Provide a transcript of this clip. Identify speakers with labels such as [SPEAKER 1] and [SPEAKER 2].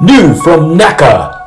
[SPEAKER 1] New from NACA